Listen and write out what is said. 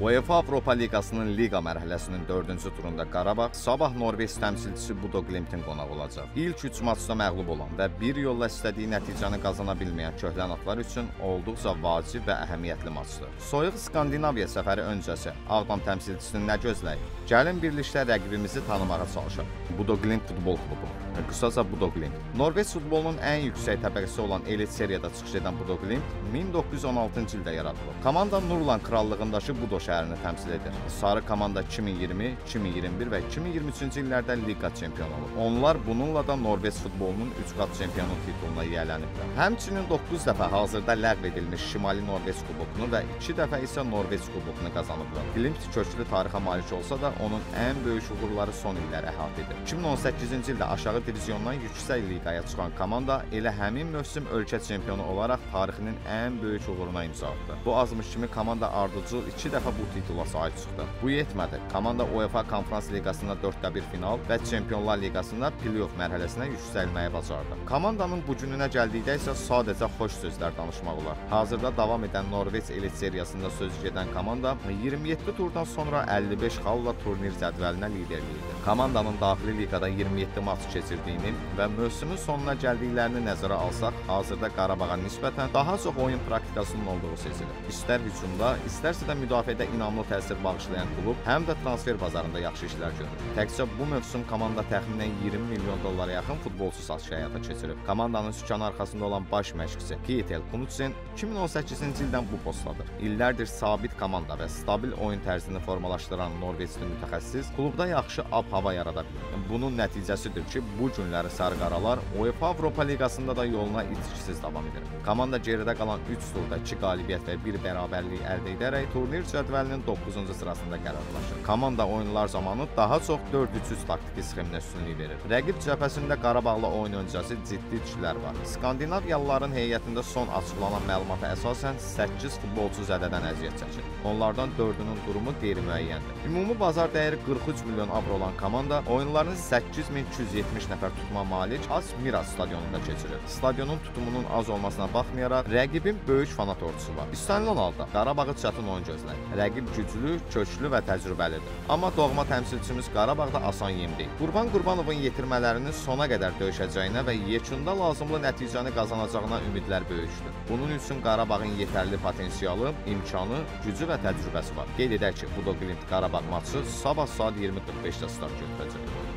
UEFA Avropa Liqasının liqa mərhələsinin 4-cü turunda Qarabağ sabah Norveç təmsilçisi Bodo Glimtin qonaq olacaq. İlk 3 maçda məğlub olan və bir yolla istədiyi nəticəni qazana bilməyən köhlənatlar üçün olduqca vacib və əhəmiyyətli maçdır. Soyuq Skandinaviya səfəri öncəsi Ağdam təmsilçisini nə gözləyir? Gəlin birlikdə rəqibimizi tanımağa çalışaq. Bodo Glimt futbol klubu. Qısaca Bodo Glimt. Norveç futbolunun ən yüksək təbəqəsi olan elit seriyada çıxış edən Bodo Glimt 1916-cı ildə yaradılıb. Komanda Nurlan krallığındakı Budo şəhərini təmsil edir. Sarı komanda 2020, 2021 və 2023-cü illərdə liqa çempionu olub. Onlar bununla da Norveç futbolunun 3 qat çempionu tituluna yiyələniblər. Həmçinin 9 dəfə hazırda ləğv edilmiş Şimali Norveç kubokunu və 2 dəfə isə Norveç kubokunu qazanıblar. Glimt köklü tarixə malik olsa da onun ən böyük uğurları son illəri əhatə edir. 2018-ci ildə aşağı diviziondan yüksək liqaya çıxan komanda elə həmin mövsüm ölkə çempionu olaraq tarixinin ən böyük uğuruna imza atdı. Bu azmış kimi komanda ardıcıl 2 dəfə bu titula sahib çıxdı. Bu yetmədi. Komanda UEFA Konfrans Liqasında 4də 1 final və Çempionlar Liqasında play-off mərhələsinə yüksəlməyi bacardı. Komandanın bu gününə gəldikdə isə sadəcə xoş sözlər danışmaq olar. Hazırda davam edən Norveç elit seriyasında söz gedən komanda 27 turdan sonra 55 xalla turnir cədvəlinə liderlik edir. Komandanın daxili liqada 27 maç keçirdiyini və mövsümün sonuna gəldiklərini nəzərə alsaq, hazırda Qarabağa nisbətən daha çox oyun praktikasının olduğu sezilir. İstər hücumda, istərsə də müdafiədə inamlı təsir bağışlayan klub həm də transfer bazarında yaxşı işlər görür. Təkcə bu mövsüm komanda təxminən 20 milyon dollara yaxın futbolçu satışı həyata keçirib. Komandanın sükan arxasında olan baş məşqçisi Pietel Knudsen 2018-ci ildən bu postdadır. İllərdir sabit komanda və stabil oyun tərzini formalaşdıran Norveçli mütəxəssis klubda yaxşı ab-hava yarada bilir. Bunun nəticəsidir ki, bu günləri sarıqaralar UEFA Avropa Liqasında da yoluna itkisiz davam edir. Komanda geridə qalan 3 turda 2 qalibiyyət və 1 bərabərlik əldə edərək turnir cədvəlinin 9-cu sırasında qərarlaşır. Komanda oyunlar zamanı daha çox 4-3-3 taktiki sxeminə üstünlük verir. Rəqib cəbhəsində Qarabağla oyun öncəsi ciddi itkiler var. Skandinaviyalıların heyətində son açıqlanan məlumata əsasən 8 futbolçu zədədən əziyyət çəkir. Onlardan 4-ünün durumu qeyri-müəyyəndir. Ümumi bazar dəyəri 43 milyon avro olan komanda oyunlarını 8270 nəfər tutma malik Az Miras stadionunda keçirir. Stadionun tutumunun az olmasına baxmayaraq rəqibin böyük fanat ordusu var. İstənilən halda Qarabağı çətin oyun gözləyir. Rəqib güclü, köklü və təcrübəlidir. Amma doğma təmsilçimiz Qarabağda asan yem deyil. Qurban Qurbanovun yetirmələrini sona qədər döyüşəcəyinə və yekunda lazımlı nəticəni qazanacağına ümidlər böyükdür. Bunun üçün Qarabağın yetərli potensialı, imkanı, gücü və təcrübəsi var. Qeyd edək ki, Budo Glimt Qarabağ maçı sabah saat 20:45-də start götürəcək.